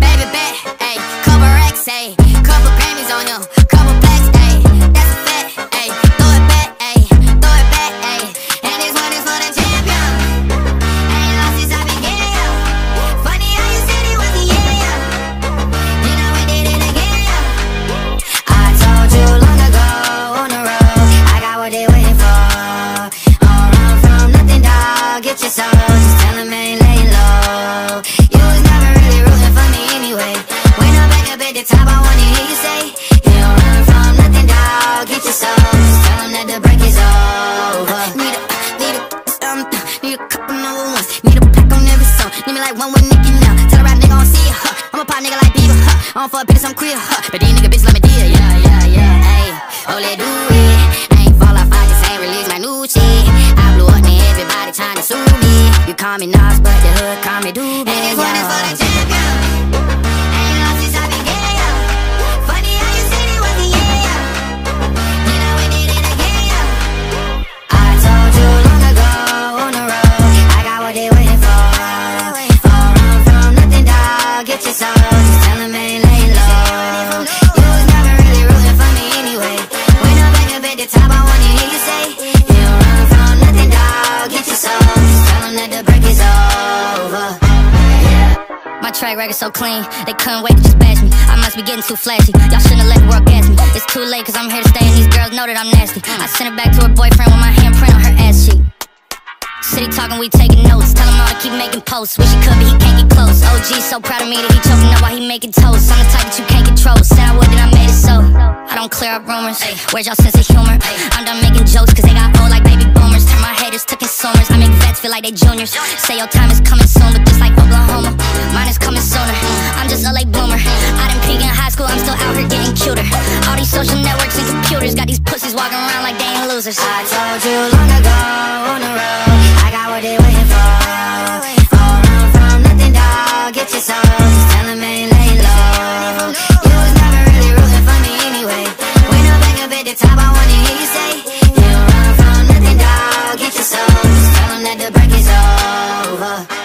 Baby bet, ayy, couple racks, ayy, couple Grammys on you. your top, I wanna hear you say You don't run from nothing, dog. get your soul Just tell them that the break is over. Need a, need a, um, need a couple number ones. Need a pack on every song, need me like one with Nicki now. Tell a rap nigga I don't see ya, huh. I'm a pop nigga like Bieber, huh. I don't fuck bitches, I'm queer, huh. But these nigga bitches let me deal, yeah, yeah, yeah, ayy. Oh, let do it, I ain't fall off, I just ain't release my new shit. I blew up, and everybody trying to sue me. You call me Nas, but the hood call me Doobie, Your just ain't lay low. You was never really rooting for me anyway. When I'm back up at the top, I wanna hear you say, don't run from nothing, dog. Your soul, just that the break is over. My track record so clean, they couldn't wait to just bash me. I must be getting too flashy. Y'all shouldn't have let the world gas me. It's too late, cause I'm here to stay, and these girls know that I'm nasty. I sent it back to her boyfriend with my handprint on her ass cheek. City talking, we taking notes. Tell him all to keep making posts. Wish he could, but he can't OG so proud of me that he choking up while he making toast. I'm the type that you can't control. Said I would, then I made it so. I don't clear up rumors. Where's y'all sense of humor? I'm done making jokes, cause they got old like baby boomers. Turn my haters to consumers. I make vets feel like they juniors. Say your time is coming soon, but just like Oklahoma, mine is coming sooner. I'm just a late bloomer. I didn't peak in high school, I'm still out here getting cuter. All these social networks and computers got these pussies walking around like they ain't losers. I told you long ago on the road, I got what they waiting for get your laying low. You was never really rooting for me anyway. When I'm back up at the top, I wanna hear you say You run from nothing, dog. Get your that the break is over.